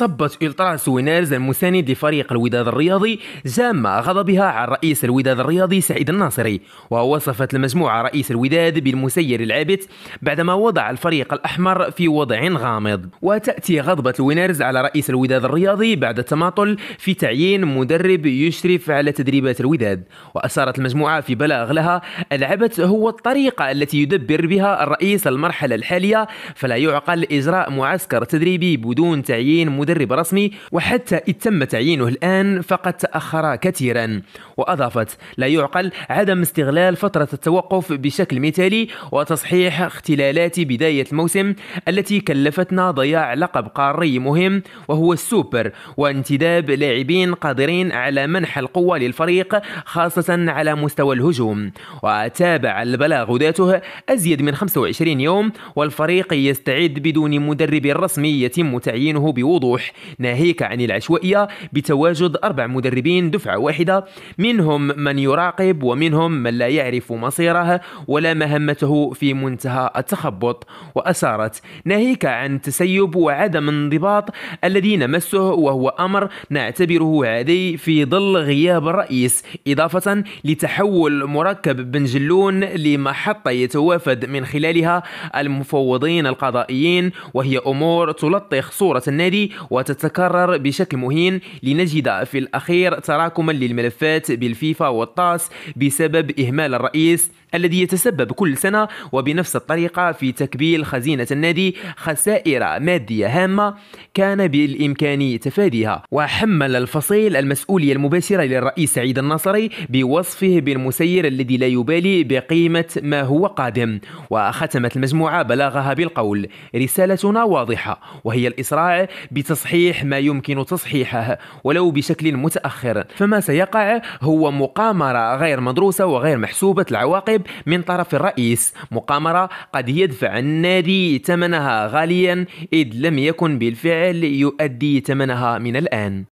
صبت Ultras Winners المساند لفريق الوداد الرياضي جام غضبها على رئيس الوداد الرياضي سعيد الناصري ووصفت المجموعة رئيس الوداد بالمسير العابث بعدما وضع الفريق الأحمر في وضع غامض. وتأتي غضبة ال Winners على رئيس الوداد الرياضي بعد التماطل في تعيين مدرب يشرف على تدريبات الوداد. وأثارت المجموعة في بلاغ لها العبث هو الطريقة التي يدبر بها الرئيس المرحلة الحالية فلا يعقل إجراء معسكر تدريبي بدون تعيين مدرب رسمي وحتى إذ تم تعيينه الآن فقد تأخر كثيرا. وأضافت لا يعقل عدم استغلال فترة التوقف بشكل مثالي وتصحيح اختلالات بداية الموسم التي كلفتنا ضياع لقب قاري مهم وهو السوبر وانتداب لاعبين قادرين على منح القوة للفريق خاصة على مستوى الهجوم. وتابع البلاغ ذاته أزيد من 25 يوم والفريق يستعد بدون مدرب رسمي يتم تعيينه بوضوح. ناهيك عن العشوائية بتواجد أربع مدربين دفعة واحدة منهم من يراقب ومنهم من لا يعرف مصيره ولا مهمته في منتهى التخبط. وأثارت ناهيك عن تسيب وعدم انضباط الذي نمسه وهو أمر نعتبره عادي في ظل غياب الرئيس إضافة لتحول مركب بن جلون لمحطة يتوافد من خلالها المفوضين القضائيين وهي أمور تلطخ صورة النادي وتتكرر بشكل مهين لنجد في الأخير تراكما للملفات بالفيفا والطاس بسبب إهمال الرئيس الذي يتسبب كل سنة وبنفس الطريقة في تكبيل خزينة النادي خسائر مادية هامة كان بالإمكان تفاديها. وحمل الفصيل المسؤولية المباشرة للرئيس سعيد الناصري بوصفه بالمسير الذي لا يبالي بقيمة ما هو قادم. وختمت المجموعة بلاغها بالقول رسالتنا واضحة وهي الإسراع بتصحيح ما يمكن تصحيحه ولو بشكل متأخر. فما سيقع هو مقامرة غير مدروسة وغير محسوبة العواقب من طرف الرئيس. مقامرة قد يدفع النادي ثمنها غاليا إذ لم يكن بالفعل يؤدي ثمنها من الآن.